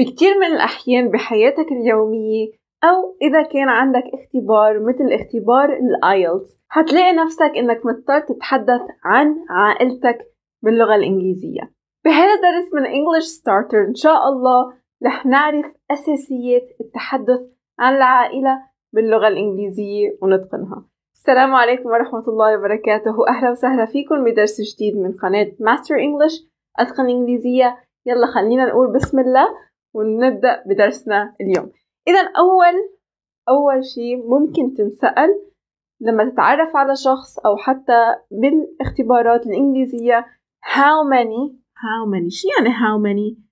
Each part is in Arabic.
بكتير من الأحيان بحياتك اليومية أو إذا كان عندك اختبار مثل اختبار ال IELTS حتلاقي نفسك إنك مضطر تتحدث عن عائلتك باللغة الإنجليزية. بهذا الدرس من English Starter إن شاء الله رح نعرف أساسيات التحدث عن العائلة باللغة الإنجليزية ونتقنها. السلام عليكم ورحمة الله وبركاته. أهلا وسهلا فيكم بدرس جديد من قناة Master English أتقن إنجليزية. يلا خلينا نقول بسم الله. ونبدأ بدرسنا اليوم. إذا أول أول شيء ممكن تنسأل لما تتعرف على شخص أو حتى بالاختبارات الإنجليزية how many how many شو يعني how many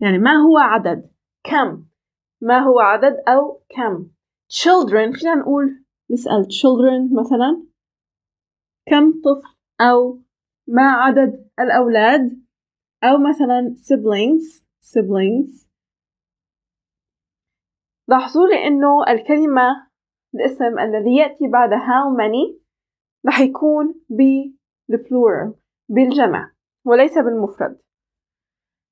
يعني ما هو عدد؟ كم؟ ما هو عدد أو كم؟ children فينا نقول نسأل children مثلا. كم طفل أو ما عدد الأولاد؟ أو مثلا siblings siblings لاحظوا لي إنه الكلمة الاسم الذي يأتي بعد how many رح يكون بالبلورال بالجمع وليس بالمفرد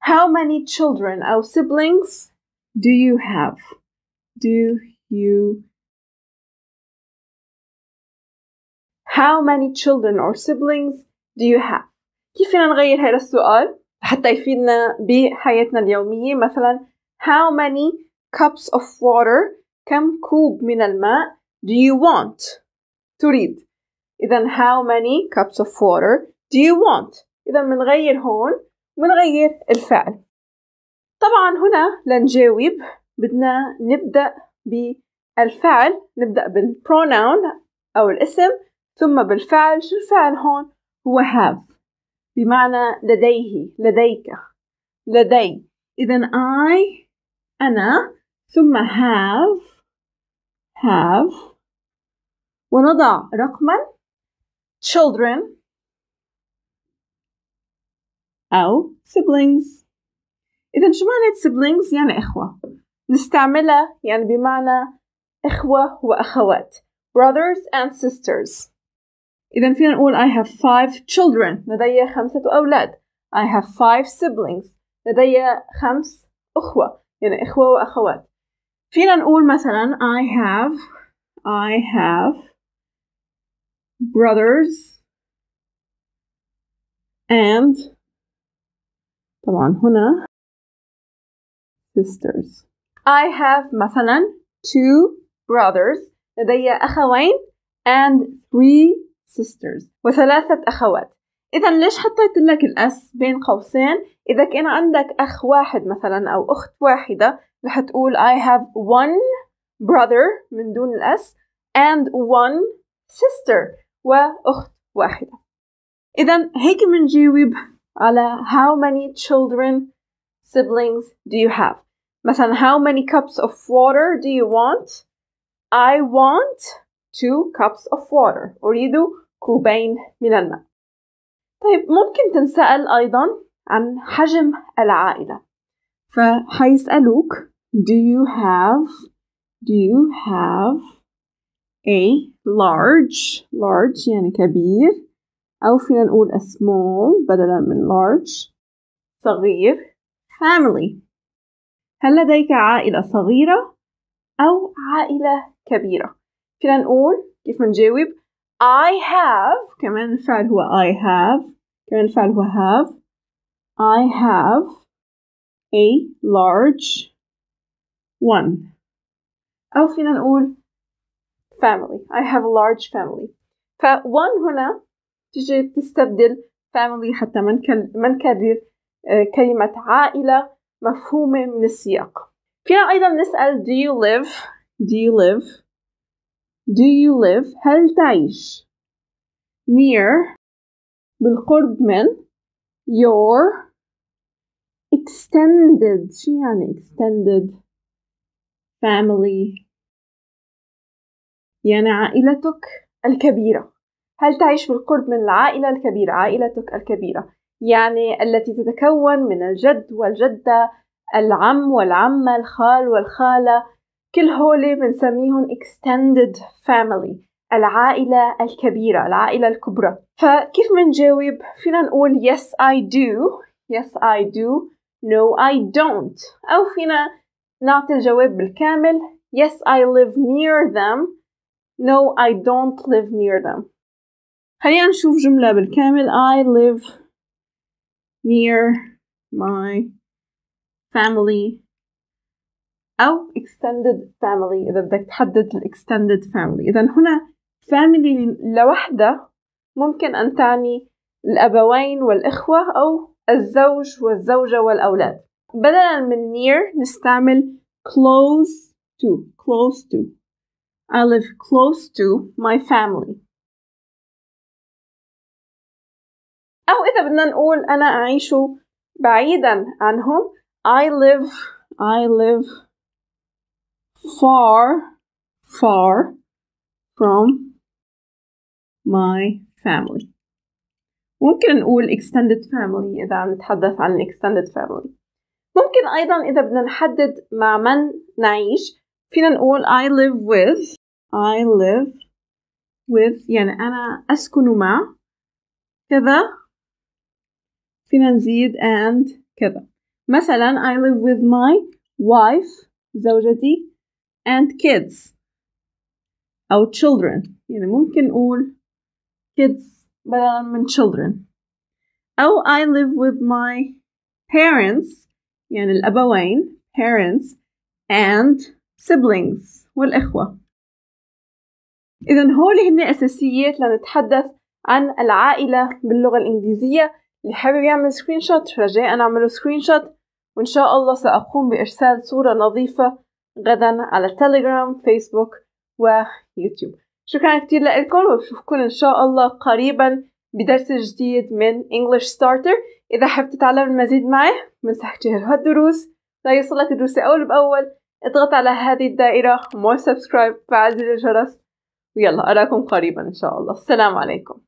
How many children أو siblings do you have? Do you How many children or siblings do you have? كيف فينا نغير هذا السؤال حتى يفيدنا بحياتنا اليومية. مثلا How many cups of water كم كوب من الماء do you want? تريد. إذا how many cups of water do you want? إذا بنغير هون بنغير الفعل. طبعا هنا لنجاوب. بدنا نبدأ بالفعل. نبدأ بالpronoun أو الاسم ثم بالفعل. شو الفعل هون؟ هو have. بمعنى لديه لديك. لدي. إذا I أنا ثم have have. ونضع رقما children أو siblings. إذا شو معنى siblings يعني إخوة. نستعملها يعني بمعنى إخوة وأخوات. Brothers and sisters. إذا فينا نقول I have five children لدي خمسة أولاد I have five siblings لدي خمس أخوة يعني إخوة وأخوات فينا نقول مثلا I have I have brothers and طبعا هنا sisters I have مثلا two brothers لدي أخوين and three sisters. وثلاثة أخوات. إذا ليش حطيت لك الأس بين قوسين؟ إذا كان عندك أخ واحد مثلا أو أخت واحدة رح تقول I have one brother من دون الأس and one sister وأخت واحدة. إذا هيك بنجاوب على how many children siblings do you have مثلا how many cups of water do you want? I want two cups of water. أريد كوبين من الماء. طيب ممكن تنسأل أيضا عن حجم العائلة. فحيسألوك do you have do you have a large large يعني كبير أو فينا نقول a small بدلا من large صغير family. هل لديك عائلة صغيرة أو عائلة كبيرة؟ فينا نقول كيف نجاوب؟ I have كمان الفعل هو I have كمان الفعل هو have. I have a large one. أو فينا نقول family. I have a large family. ف one هنا تجي تستبدل family حتى ما نكرر آه، كلمة عائلة مفهومة من السياق. فينا أيضا نسأل do you live do you live do you live? هل تعيش? Near. بالقرب من. Your. Extended. شو يعني extended? Family. يعني عائلتك الكبيرة. هل تعيش بالقرب من العائلة الكبيرة؟ عائلتك الكبيرة. يعني التي تتكون من الجد والجدة العم والعمة الخال والخالة كل هولي بنسميهم extended family العائلة الكبيرة العائلة الكبرى. فكيف منجاوب؟ فينا نقول yes I do yes I do no I don't. أو فينا نعطي الجواب بالكامل yes I live near them no I don't live near them. خلينا نشوف جملة بالكامل. I live near my family أو extended family إذا بدك تحدد ال extended family. إذا هنا family لوحدها ممكن أن تعني الأبوين والإخوة أو الزوج والزوجة والأولاد. بدلا من near نستعمل close to close to. I live close to my family. أو إذا بدنا نقول أنا أعيش بعيدا عنهم I live I live far far from my family. ممكن نقول extended family إذا عم نتحدث عن extended family. ممكن أيضا إذا بدنا نحدد مع من نعيش فينا نقول I live with I live with يعني أنا أسكن مع كذا فينا نزيد and كذا. مثلا I live with my wife زوجتي and kids. أو children. يعني ممكن نقول kids بدلا من children. أو I live with my parents. يعني الأبوين parents and siblings والإخوة. إذا هول هن أساسيات لنتحدث عن العائلة باللغة الإنجليزية. اللي حابب يعمل screenshot رجاء أعمله screenshot وإن شاء الله سأقوم بإرسال صورة نظيفة غدا على تليجرام فيسبوك ويوتيوب شكرا كتير لكم وبشوفكم إن شاء الله قريبا بدرس جديد من English Starter. إذا حابب تتعلم المزيد معي منصحك تشاهد هالدروس. ليوصلك الدروس أول بأول. اضغط على هذه الدائرة مو سبسكرايب فعل الجرس. ويلا أراكم قريبا إن شاء الله. السلام عليكم.